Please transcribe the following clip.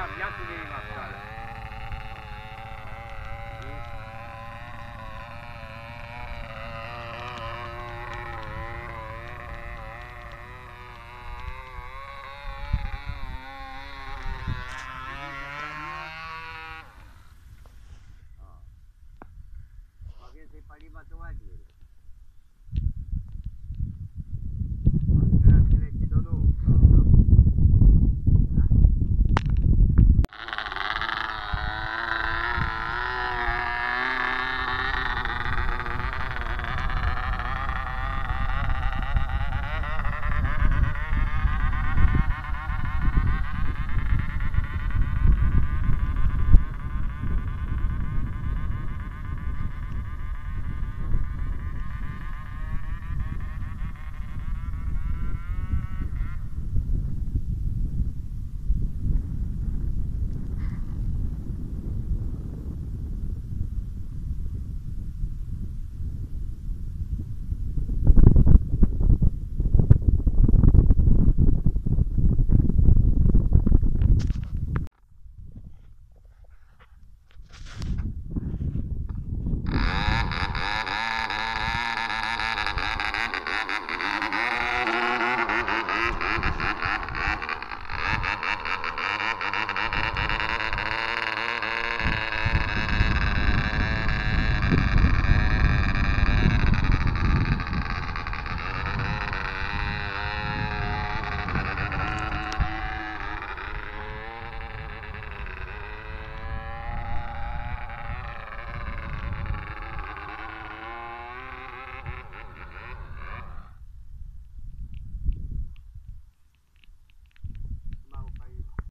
Biar dia masuk ke arah.